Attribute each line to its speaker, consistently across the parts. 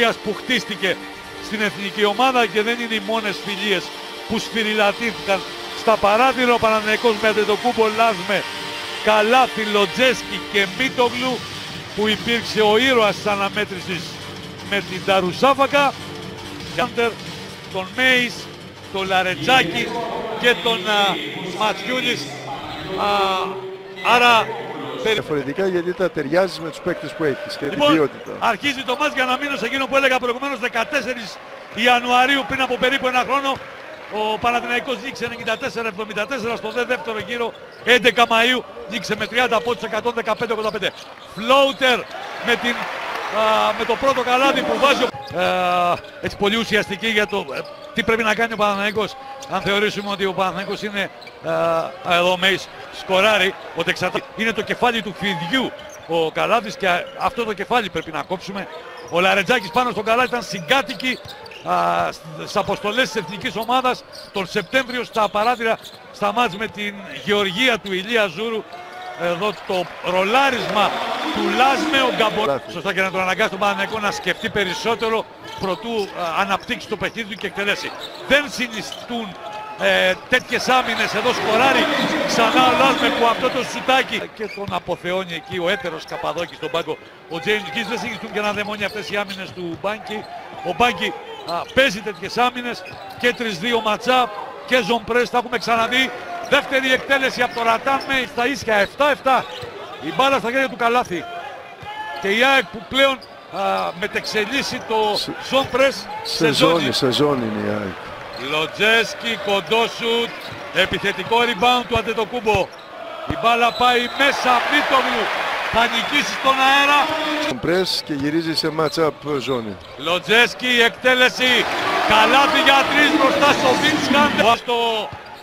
Speaker 1: φιλίας που χτίστηκε στην εθνική ομάδα και δεν είναι οι μόνες φιλίες που σφυριλατήθηκαν στα παράθυρα ο Παναθηναϊκός με Αντετοκούμπο Λάσμε, Καλάθι, Λοτζέσκι και Μίτογλου που υπήρξε ο ήρωας της αναμέτρησης με την Ταρουσάφακα τον Μέης, τον Λαρετζάκη και τον Ματιούλης. άρα
Speaker 2: Διαφορετικά γιατί τα ταιριάζει με τους παίκτες που έχεις και
Speaker 1: λοιπόν,
Speaker 2: την ποιότητα.
Speaker 1: Αρχίζει το μάτς για να μείνω σε εκείνο που έλεγα προηγουμένως 14 Ιανουαρίου πριν από περίπου ένα χρόνο. Ο Παναθηναϊκός νίκησε 94-74 στο δεύτερο γύρο 11 Μαΐου νίκησε με 30 πόντους 115-85. Φλόουτερ με, την, α, με το πρώτο καλάδι που βάζει ε, έτσι πολύ ουσιαστική για το ε, τι πρέπει να κάνει ο Παναθηναϊκός. Αν θεωρήσουμε ότι ο Παναθηναϊκός είναι ε, εδώ μέης σκοράρει ότι εξαρτάται. Είναι το κεφάλι του φιδιού ο Καλάδης και αυτό το κεφάλι πρέπει να κόψουμε. Ο Λαρετζάκης πάνω στον Καλάδη ήταν συγκάτοικη στις αποστολές της εθνικής ομάδας τον Σεπτέμβριο στα παράθυρα στα μάτς με την Γεωργία του Ηλία Ζούρου εδώ το ρολάρισμα του Λάσμε ο Γκαμπορά. Σωστά και να τον αναγκάσει τον Παναγενικό να σκεφτεί περισσότερο προτού αναπτύξει το παιχνίδι του και εκτελέσει. Δεν συνιστούν ε, τέτοιες άμυνες. Εδώ σκοράρει ξανά ο Λάσμε που αυτό το σουτάκι. Και τον αποθεώνει εκεί ο έτερος Καπαδόκης στον πάγκο. Ο James Γκις δεν συνιστούν και να δαιμόνια αυτές οι άμυνες του Μπάνκι. Ο Μπάνκι παίζει τέτοιες άμυνες. Και 3-2 ματσά. Και ζον πρες τα έχουμε ξαναδεί δεύτερη εκτέλεση από το Ρατάν με στα ίσια 7-7 η μπάλα στα χέρια του Καλάθη και η ΑΕΚ που πλέον α, μετεξελίσσει το ζον πρες
Speaker 2: σε ζώνη. Σε ζώνη είναι η ΑΕΚ.
Speaker 1: Λοτζέσκι, κοντό σουτ, επιθετικό rebound του Αντετοκούμπο. Η μπάλα πάει μέσα, Μίτογλου, θα νικήσει στον αέρα.
Speaker 2: Πρες και γυρίζει σε match-up ζώνη.
Speaker 1: Λοτζέσκι, εκτέλεση, καλάθι για τρεις μπροστά στο Βίνσκαν. Στο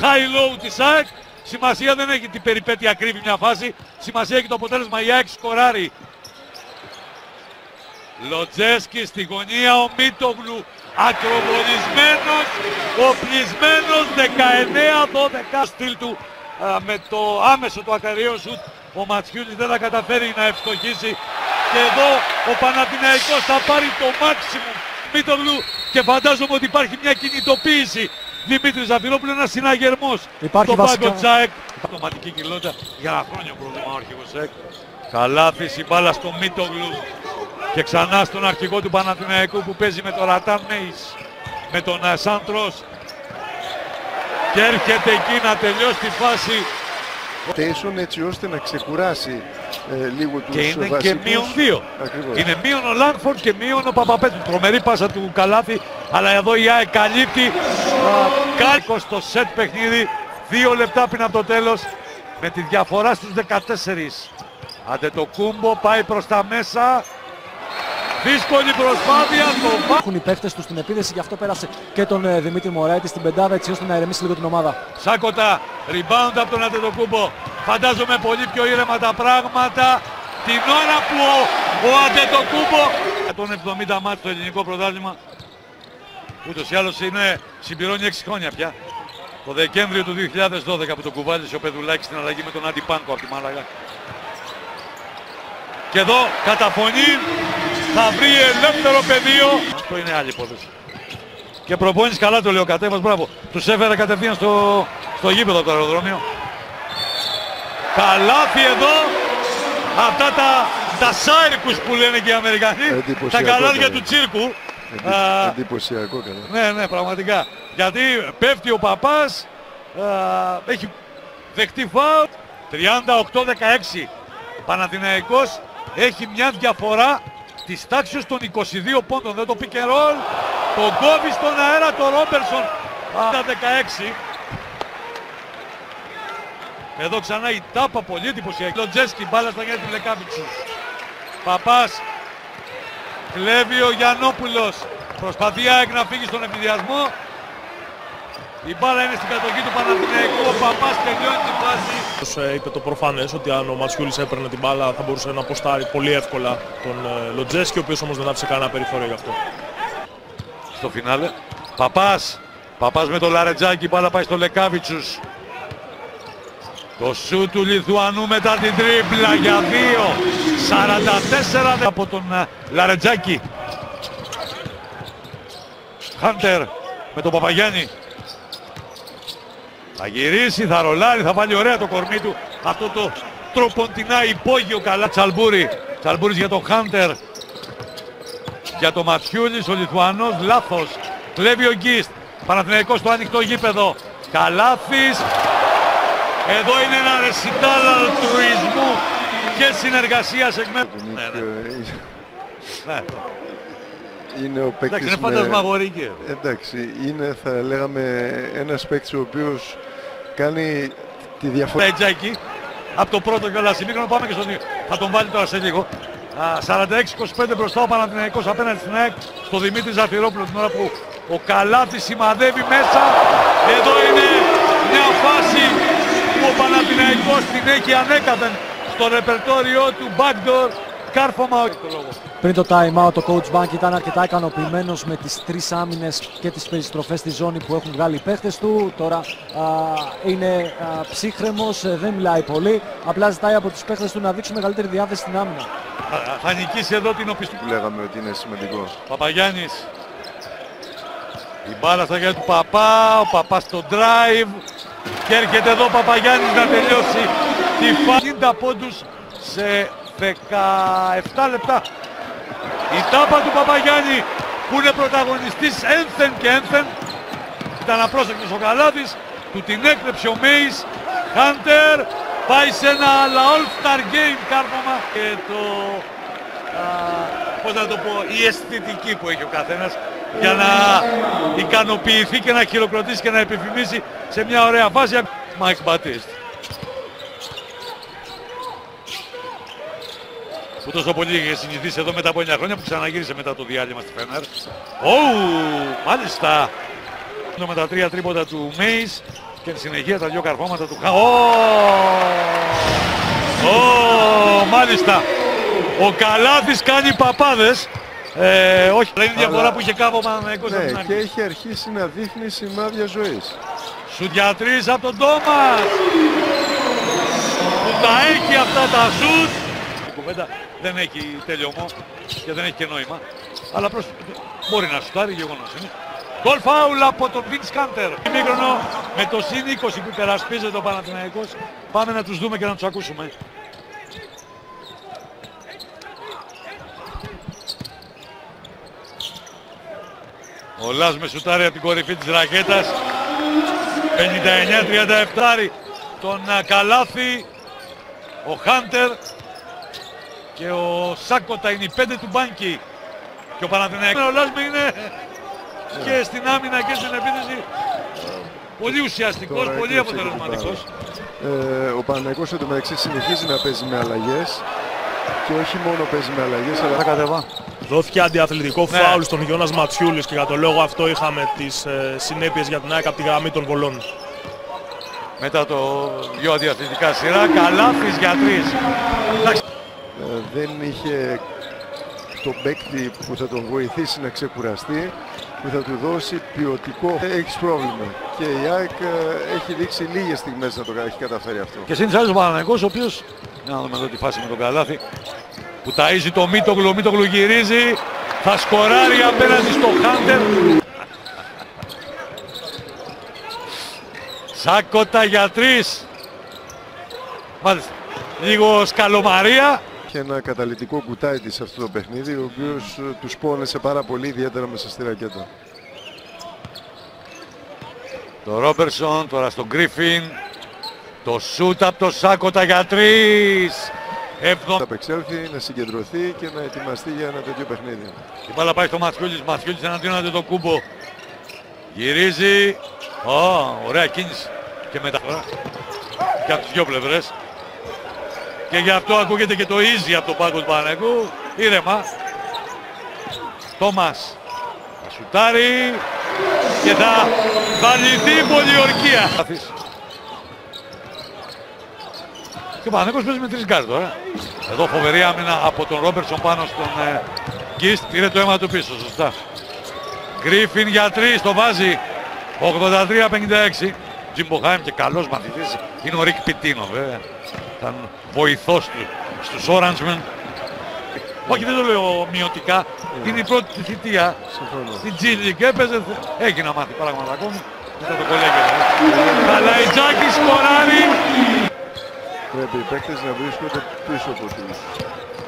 Speaker 1: high-low της ΑΕΚ. Σημασία δεν έχει την περιπέτεια κρύβει μια φάση. Σημασία έχει το αποτέλεσμα η ΑΕΚ σκοράρει. Λοτζέσκι στη γωνία ο Μίτογλου ακροβολισμένος, οπλισμένος 19-12 στυλ του α, με το άμεσο του ακαριό σουτ ο Ματσιούλης δεν θα καταφέρει να ευστοχίσει και εδώ ο Παναθηναϊκός θα πάρει το μάξιμο Μίτογλου και φαντάζομαι ότι υπάρχει μια κινητοποίηση Δημήτρης Ζαφυρόπουλου, ένας συναγερμός
Speaker 3: υπάρχει
Speaker 1: στο
Speaker 3: βασικά...
Speaker 1: πάγκο Τσάεκ αυτοματική κοιλότητα για χρόνια πρόβλημα ο αρχηγός Τσάεκ Καλάθης η μπάλα στο Μίτογλου και ξανά στον αρχηγό του Παναθηναϊκού που παίζει με τον Ρατάν Μέης. Με τον Σάντρος. Και έρχεται εκεί να τελειώσει τη φάση.
Speaker 2: Τέσσον έτσι ώστε να ξεκουράσει ε, λίγο τους
Speaker 1: Και είναι
Speaker 2: βασικούς.
Speaker 1: και μείον δύο.
Speaker 2: Ακριβώς.
Speaker 1: Είναι μείον ο Λάνφορντ και μείον ο Παπαπέτρου. Τρομερή πάσα του Καλάθη. Αλλά εδώ η ΑΕΚ καλύπτει. Κάλκο στο σετ παιχνίδι. Δύο λεπτά πριν από το τέλος. Με τη διαφορά στους 14. Άντε το κούμπο πάει προς τα μέσα. Δύσκολη προσπάθεια στο
Speaker 3: Έχουν οι παίχτες τους στην επίδεση, γι' αυτό πέρασε και τον ε, Δημήτρη Μωράητη στην πεντάδα έτσι ώστε να ηρεμήσει λίγο την ομάδα.
Speaker 1: Σάκοτα, rebound από τον Αντετοκούμπο. Φαντάζομαι πολύ πιο ήρεμα τα πράγματα. Την ώρα που ο, ο Αντετοκούμπο... 170 μάτς στο ελληνικό πρωτάθλημα. Ούτως ή άλλως είναι, συμπληρώνει 6 χρόνια πια. Το Δεκέμβριο του 2012 που το κουβάλισε ο Πεδουλάκης στην αλλαγή με τον Άντι Πάνκο από τη Μάλαγα. Και εδώ καταφωνεί θα βρει ελεύθερο πεδίο. Αυτό είναι άλλη υπόθεση. Και προπόνηση καλά το λέει ο Κατέβας, μπράβο. Τους έφερε κατευθείαν στο, στο γήπεδο από το αεροδρόμιο. Καλάθι εδώ. Αυτά τα, τα σάιρκους που λένε και οι Αμερικανοί. Τα
Speaker 2: Εντυπωσιακό
Speaker 1: καλάδια
Speaker 2: καλά.
Speaker 1: του τσίρκου.
Speaker 2: Εντι-
Speaker 1: Α,
Speaker 2: Εντυπωσιακό καλά.
Speaker 1: ναι, ναι, πραγματικά. Γιατί πέφτει ο Παπάς, α, έχει δεχτεί φάουλ, 38-16. Παναθηναϊκός έχει μια διαφορά της τάξης των 22 πόντων. Δεν το pick and roll, τον κόβει στον αέρα το Ρόμπερσον. Α, τα 16. Εδώ ξανά η τάπα πολύ εντυπωσιακή. Λοντζέσκι μπάλα στα χέρια του Λεκάβιτσου. Παπάς Κλέβει ο Γιαννόπουλος. Προσπαθεί η ΑΕΚ να φύγει στον ευνηδιασμό. Η μπάλα είναι στην κατοχή του Παναθηναϊκού. Ο Παπάς τελειώνει τη φάση.
Speaker 4: Όπως ε, είπε το προφανές ότι αν ο Ματσιούλης έπαιρνε την μπάλα θα μπορούσε να αποστάρει πολύ εύκολα τον ε, Λοτζέσκι, ο οποίος όμως δεν άφησε κανένα περιθώριο γι' αυτό.
Speaker 1: Στο φινάλε. Παπάς. Παπάς με το Λαρετζάκι. Η μπάλα πάει στο Λεκάβιτσους. Το σου του Λιθουανού μετά την τρίπλα για δύο. 44 από τον ε, Λαρετζάκι. Χάντερ με τον Παπαγιάννη. Θα γυρίσει, θα ρολάρει, θα βάλει ωραία το κορμί του. Αυτό το τροποντινά υπόγειο καλά. Τσαλμπούρη. Τσαλμπούρης για τον Χάντερ. Για τον Ματσιούλης, ο Λιθουανός, λάθος. Κλέβει ο Γκίστ. Παναθηναϊκός στο ανοιχτό γήπεδο. Καλάθης. Εδώ είναι ένα ρεσιτάλ αλτρουισμού και συνεργασίας εκ μέρους.
Speaker 2: Τον
Speaker 1: Ναι,
Speaker 2: είχε-
Speaker 1: ναι. Ναι.
Speaker 2: Είναι ο
Speaker 1: Εντάξει,
Speaker 2: παίκτης
Speaker 1: είναι
Speaker 2: με...
Speaker 1: φαντασμαγορική.
Speaker 2: Εντάξει, είναι θα λέγαμε ένας παίκτης ο οποίος κάνει τη διαφορά.
Speaker 1: Πέτζακι από το πρώτο κιόλας ημίχρονο πάμε και στον δύο. Θα τον βάλει τώρα σε λίγο. Α, 46-25 μπροστά ο Παναθηναϊκός απέναντι στην ΑΕΚ στο Δημήτρη Ζαφυρόπουλο την ώρα που ο Καλάθης σημαδεύει μέσα. Εδώ είναι μια φάση που ο Παναθηναϊκός την έχει ανέκαθεν στο ρεπερτόριό του backdoor κάρφωμα. όχι το λόγο.
Speaker 3: Πριν το time out, ο coach Bank ήταν αρκετά ικανοποιημένος με τις τρεις άμυνες και τις περιστροφές στη ζώνη που έχουν βγάλει οι παίχτες του. Τώρα α, είναι α, ψύχρεμος, ε, δεν μιλάει πολύ. Απλά ζητάει από τους παίχτες του να δείξουν μεγαλύτερη διάθεση στην άμυνα.
Speaker 1: Θα, θα νικήσει εδώ την οπισθού.
Speaker 2: που λέγαμε ότι είναι σημαντικό.
Speaker 1: Παπαγιάννης. Η μπάλα στα χέρια του Παπά, ο Παπάς στο drive. Και έρχεται εδώ ο Παπαγιάννης να τελειώσει τη φάση. 50 πόντους σε 17 λεπτά. Η τάπα του Παπαγιάννη που είναι πρωταγωνιστής ένθεν και ένθεν. Ήταν απρόσεκτος ο Καλάδης, του την έκλεψε ο Μέης. Χάντερ πάει σε ένα άλλα all-star game κάρπωμα. Και το α, πώς να το πω, η αισθητική που έχει ο καθένας για να ικανοποιηθεί και να χειροκροτήσει και να επευφημήσει σε μια ωραία φάση. Μάικ Μπατίστ. Που τόσο πολύ είχε συνηθίσει εδώ μετά από 9 χρόνια που ξαναγύρισε μετά το διάλειμμα στη Φένερ. Ου, μάλιστα. Με τα τρία τρίποτα του Μέης και εν συνεχεία τα δυο καρφώματα του Χα. Ω, Ω, μάλιστα. Ο Καλάθης κάνει παπάδες. Ε, όχι, αλλά είναι η διαφορά
Speaker 2: Αλλά-
Speaker 1: που είχε κάπου ο Παναθηναϊκός από την
Speaker 2: Ναι,
Speaker 1: αρχή.
Speaker 2: και έχει αρχίσει να δείχνει σημάδια ζωής.
Speaker 1: Σουτιατρής από τον Τόμας που τα έχει αυτά τα σουτ. Η κουβέντα δεν έχει τελειωμό και δεν έχει και νόημα. Αλλά προς... μπορεί να σουτάρει, γεγονός είναι. Γκολ φάουλ από τον Vince Κάντερ. Ημίχρονο με το συν 20 που υπερασπίζεται ο Παναθηναϊκός. Πάμε να τους δούμε και να τους ακούσουμε. Ο Λάς με σουτάρει από την κορυφή της ρακέτας. 59-37 τον α, Καλάθη, ο Χάντερ και ο Σάκοτα είναι οι πέντε του Μπάνκι. Και ο Παναθηναϊκός. Ο Λάσμε είναι και στην άμυνα και στην επίθεση πολύ ουσιαστικός,
Speaker 2: Τώρα
Speaker 1: πολύ
Speaker 2: έκλεψε και την
Speaker 1: αποτελεσματικός.
Speaker 2: Ε, ο Παναγικός εντωμεταξύ συνεχίζει να παίζει με αλλαγές και όχι μόνο παίζει με αλλαγές αλλά
Speaker 1: Θα κατεβά.
Speaker 4: Δόθηκε αντιαθλητικό
Speaker 1: Ναι.
Speaker 4: φάουλ στον Γιώνας Ματσιούλης και για το λόγο αυτό είχαμε τις ε, συνέπειες για την ΑΕΚ από τη γραμμή των βολών.
Speaker 1: Μετά το δυο αδιαθλητικά σειρά, Καλάθης για τρεις. Εντάξει,
Speaker 2: ε, δεν είχε τον παίκτη που θα τον βοηθήσει να ξεκουραστεί που θα του δώσει ποιοτικό έχεις πρόβλημα και η ΑΕΚ ε, έχει δείξει λίγες στιγμές να το έχει καταφέρει αυτό
Speaker 1: Και συνήθως ο Παναθηναϊκός ο οποίος, να δούμε εδώ τη φάση με τον Καλάθη, που ταΐζει το Μίτογλου, ο Μίτογλου γυρίζει, θα σκοράρει απέναντι στο Χάντερ. Σάκοτα για τρεις. Μάλιστα. Λίγο σκαλομαρία.
Speaker 2: Είχε ένα καταλητικό κουτάι σε αυτό το παιχνίδι ο οποίος ε, τους πόνεσε πάρα πολύ ιδιαίτερα μέσα στη ρακέτα
Speaker 1: Το Ρόμπερσον, τώρα στον Γκρίφιν. Το σούτ από το Σάκοτα για τρεις.
Speaker 2: θα
Speaker 1: Έβδομη.
Speaker 2: απεξέλθει, να συγκεντρωθεί και να ετοιμαστεί για ένα τέτοιο παιχνίδι
Speaker 1: Η μπάλα πάει στο Ματσιούλης, Ματσιούλης εναντίον το κούμπο. Γυρίζει. Ω, ωραία κίνηση. Και μεταφορά. Και από τις δυο πλευρές. Και γι' αυτό ακούγεται και το easy από τον πάγκο του Παναγού. Ήρεμα. Τόμας. Θα σουτάρει. Και θα βαληθεί η πολιορκία. Και ο Παναγός παίζει με τρεις γκαρντ τώρα. Εδώ φοβερή άμυνα από τον Ρόμπερτσον πάνω στον ε, Γκίστ. Πήρε το αίμα του πίσω, σωστά. Γκρίφιν για τρεις, το βάζει. 83-56. Τζιμποχάιμ και καλός μαθητής. Είναι ο Ρικ Πιτίνο βέβαια. Ήταν βοηθός του στους Orangemen. Όχι δεν το λέω μειωτικά. Είναι η πρώτη της θητεία
Speaker 2: Συμφωνώ.
Speaker 1: στην G League. Έπαιζε, έχει να μάθει πράγματα ακόμη. Μετά το κολέγιο. Καλαϊτζάκης σκοράρει.
Speaker 2: Πρέπει οι παίκτες να βρίσκονται πίσω από τους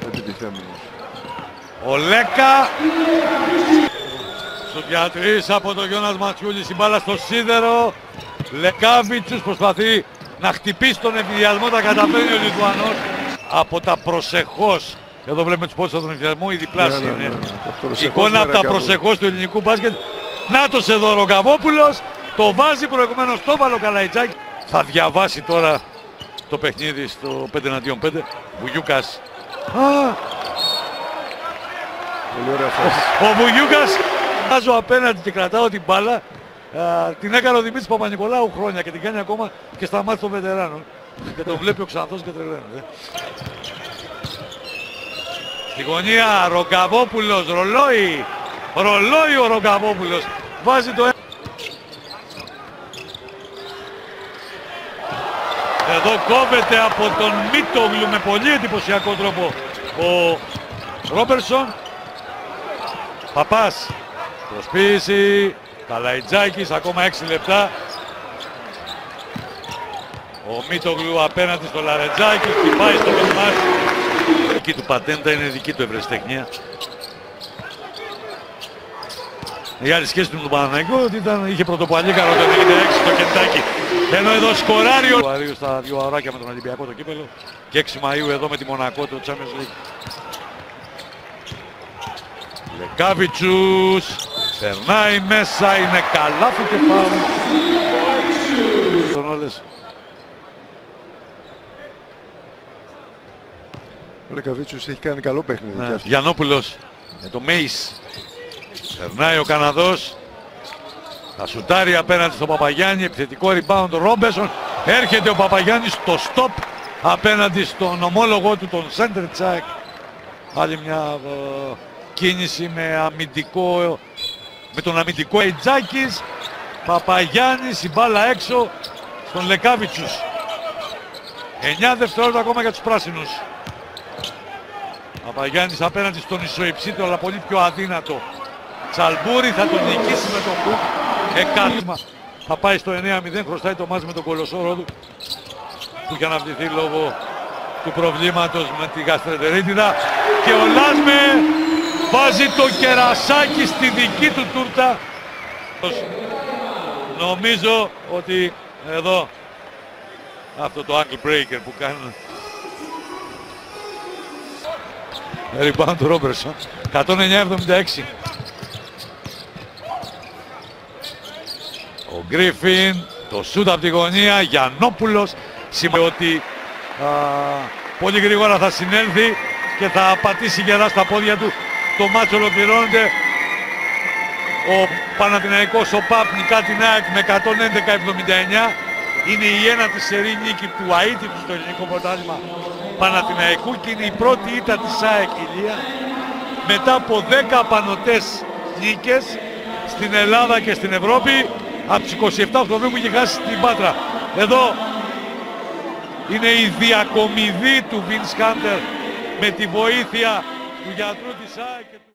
Speaker 2: επιτιθέμενους.
Speaker 1: Ο Λέκα. Στο διατρής από τον Γιώνας Ματσιούλης η μπάλα στο σίδερο. Λεκάβιτσους προσπαθεί να χτυπήσει τον ενθουσιασμό, τα καταφέρνει ο Λιθουανός. Από τα προσεχώς, εδώ βλέπουμε τους πόντους από τον ενθουσιασμό, η διπλάση
Speaker 2: Ναι, ναι, ναι,
Speaker 1: είναι.
Speaker 2: ναι. Το προσεχώς
Speaker 1: Εικόνα από τα
Speaker 2: Ραγκαβού.
Speaker 1: προσεχώς του ελληνικού μπάσκετ. Νάτος εδώ ο Ρογκαβόπουλος, το βάζει προηγουμένως το βάλο Καλαϊτζάκη. Θα διαβάσει τώρα το παιχνίδι στο 5 εναντίον 5. Βουγιούκας. Α,
Speaker 2: Πολύ ωραία φάση.
Speaker 1: ο Βουγιούκας βάζω απέναντι και κρατάω την μπάλα. Α, την έκανε ο Δημήτρης Παπα-Νικολάου χρόνια και την κάνει ακόμα και στα μάτια των βετεράνων. Και τον βλέπει ο Ξανθός και τρελαίνεται. Στη γωνία Ρογκαβόπουλος, ρολόι. Ρολόι ο Ρογκαβόπουλος. Βάζει το ένα. Εδώ κόβεται από τον Μίτογλου με πολύ εντυπωσιακό τρόπο ο Ρόμπερσον. Παπάς. Προσποίηση. Καλαϊτζάκης. Ακόμα 6 λεπτά. Ο Μίτογλου απέναντι στο Λαρετζάκη. Χτυπάει στο Μερμάς. Δική του πατέντα είναι δική του ευρεσιτεχνία. Η άλλη σχέση του με τον Παναθηναϊκό ότι ήταν, είχε πρωτοπαλίκαρο το 96 στο Κεντάκι. Ενώ εδώ σκοράρει ο Ιανουαρίου στα δύο ωράκια με τον Ολυμπιακό το κύπελο και 6 Μαΐου εδώ με τη Μονακό το Champions League. Λεκάβιτσους περνάει μέσα, είναι καλά του και φάουλ. Τον όλες.
Speaker 2: Ο Λεκαβίτσιος έχει κάνει καλό παιχνίδι.
Speaker 1: Ναι.
Speaker 2: και αυτό.
Speaker 1: Γιαννόπουλος με το Μέις. Περνάει ο Καναδός. Θα σουτάρει απέναντι στον Παπαγιάννη. Επιθετικό rebound ο Ρόμπεσον. Έρχεται ο Παπαγιάννης στο stop απέναντι στον ομόλογο του τον Σέντερ Τσάκ. Άλλη μια ε, κίνηση με αμυντικό με τον αμυντικό Ειτζάκης. Παπαγιάννης η μπάλα έξω στον Λεκάβιτσους. 9 δευτερόλεπτα ακόμα για τους πράσινους. Παπαγιάννης απέναντι στον ισοϊψίτο αλλά πολύ πιο αδύνατο. Τσαλμπούρη θα τον νικήσει με τον Κουκ. Εκάθημα. Θα πάει στο 9-0, χρωστάει το μάτς με τον κολοσσόρο του που είχε αναβληθεί λόγω του προβλήματος με τη γαστρεντερίτιδα και ο Λάσμε βάζει το κερασάκι στη δική του τούρτα. Νομίζω ότι εδώ αυτό το ankle breaker που κάνουν Rebound του Ρόμπερσον. 109-76. Ο Γκρίφιν, το σούτ από τη γωνία, Γιαννόπουλος. Σημαίνει ότι α, πολύ γρήγορα θα συνέλθει και θα πατήσει γερά στα πόδια του. Το μάτσο ολοκληρώνεται. Ο Παναθηναϊκός, ο ΠΑΠ νικά την ΑΕΚ με 111-79. Είναι η ένατη σερή νίκη του αίτητου στο ελληνικό πρωτάθλημα Παναθηναϊκού και είναι η πρώτη ήττα της ΑΕΚ Ηλία μετά από 10 απανοτές νίκες στην Ελλάδα και στην Ευρώπη από τις 27 Οκτωβρίου που είχε χάσει την Πάτρα. Εδώ είναι η διακομιδή του Vince Hunter με τη βοήθεια του γιατρού της ΑΕΚ. και του-